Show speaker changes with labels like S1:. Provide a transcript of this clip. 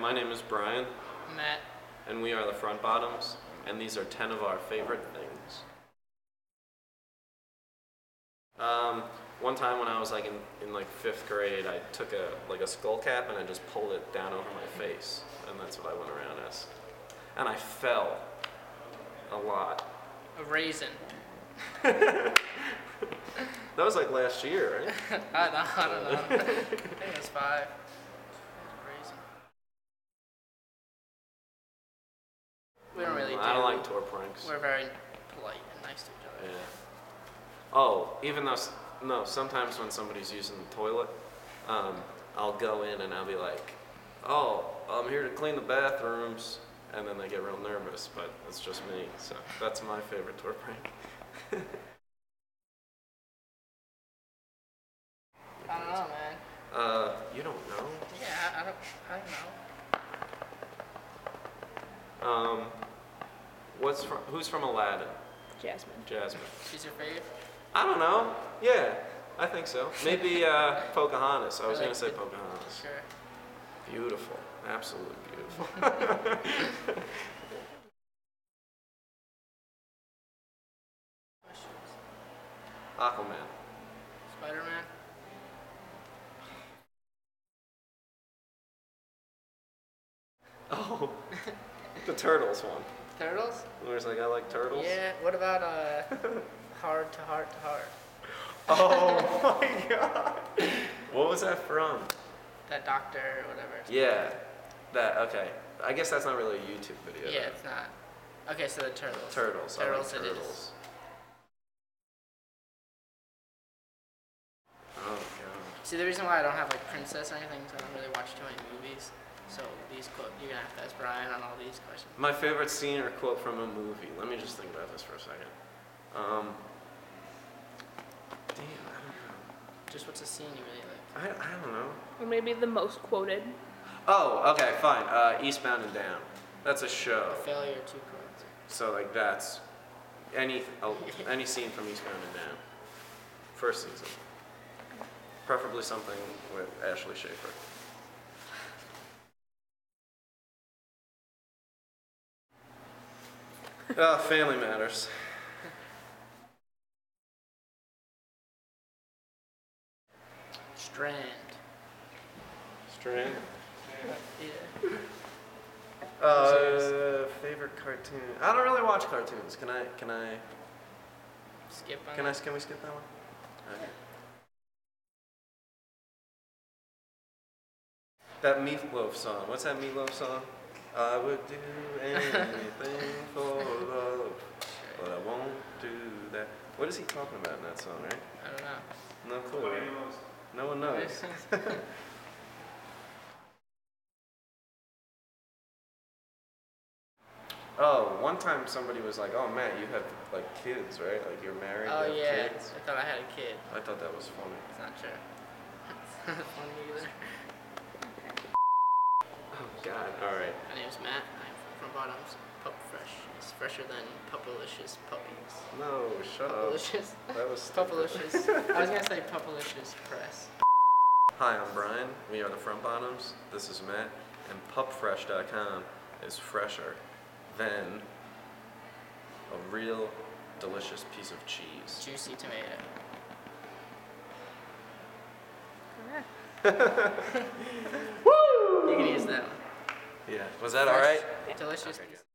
S1: my name is Brian,
S2: Matt.
S1: and we are the Front Bottoms, and these are 10 of our favorite things. Um, one time when I was like in, in like fifth grade, I took a like a skull cap and I just pulled it down over my face, and that's what I went around as. And I fell a lot.
S2: A raisin.
S1: That was like last year, right?
S2: I don't, I don't know. I think it was five. Do.
S1: I don't like tour pranks.
S2: We're very polite and nice to each other.
S1: Yeah. Oh, even though s- no, sometimes when somebody's using the toilet, um, I'll go in and I'll be like, "Oh, I'm here to clean the bathrooms," and then they get real nervous, but it's just me. So that's my favorite tour prank.
S2: I don't know, man.
S1: Uh, you don't know.
S2: Yeah, I, I don't. I don't know.
S1: Um, what's from? Who's from Aladdin?
S3: Jasmine.
S1: Jasmine.
S2: She's your favorite?
S1: I don't know. Yeah, I think so. Maybe uh, Pocahontas. I was
S2: I
S1: gonna say. Pocahontas.
S2: Sure.
S1: Beautiful, absolutely beautiful. Aquaman.
S2: Spider-Man.
S1: Oh, the turtles one.
S2: Turtles?
S1: Where it's like I like turtles.
S2: Yeah. What about uh, hard to heart to heart?
S1: Oh my god. What was that from?
S2: That doctor or whatever.
S1: Yeah, that. Okay, I guess that's not really a YouTube video.
S2: Yeah,
S1: though.
S2: it's not. Okay, so the turtles.
S1: Turtles. Like
S2: Turtles. it is.
S1: turtles. Oh god.
S2: See, the reason why I don't have like princess or anything is I don't really watch too many movies. So these quote, you're gonna have to ask Brian on all these questions.
S1: My favorite scene or quote from a movie. Let me just think about this for a second. Um. Damn, I don't know.
S2: Just what's a scene you really like?
S1: I, I don't know.
S3: Or maybe the most quoted.
S1: Oh, okay, fine. Uh, Eastbound and Down. That's a show.
S2: Failure to correct.
S1: So like that's any oh, any scene from Eastbound and Down. First season. Preferably something with Ashley Schaeffer. Uh, family matters.
S2: Strand.
S1: Strand.
S2: Yeah.
S1: Uh, favorite cartoon. I don't really watch cartoons. Can I? Can I?
S2: Skip on
S1: Can I?
S2: that.
S1: Can we skip that one? Okay. That Meatloaf song. What's that Meatloaf song? I would do anything for love, but I won't do that. What is he talking about in that song, right?
S2: I don't know.
S1: No clue. right? No one knows. Oh, one time somebody was like, "Oh, Matt, you have like kids, right? Like you're married,
S2: oh
S1: you have
S2: yeah,
S1: kids."
S2: I thought I had a kid.
S1: I thought that was funny.
S2: It's not true. It's not funny either.
S1: Oh God! All right.
S2: My name's Matt. I'm from Bottoms. Pup Fresh. It's fresher than Pupalicious puppies.
S1: No, shut up.
S2: Pupalicious.
S1: That was stupid.
S2: Pupalicious. I was gonna say Pupalicious Press.
S1: Hi, I'm Brian. We are the Front Bottoms. This is Matt, and PupFresh.com is fresher than a real delicious piece of cheese.
S2: Juicy tomato.
S3: Correct.
S2: You can use that one.
S1: Yeah. Was that all right?
S2: Delicious.
S1: Okay, good.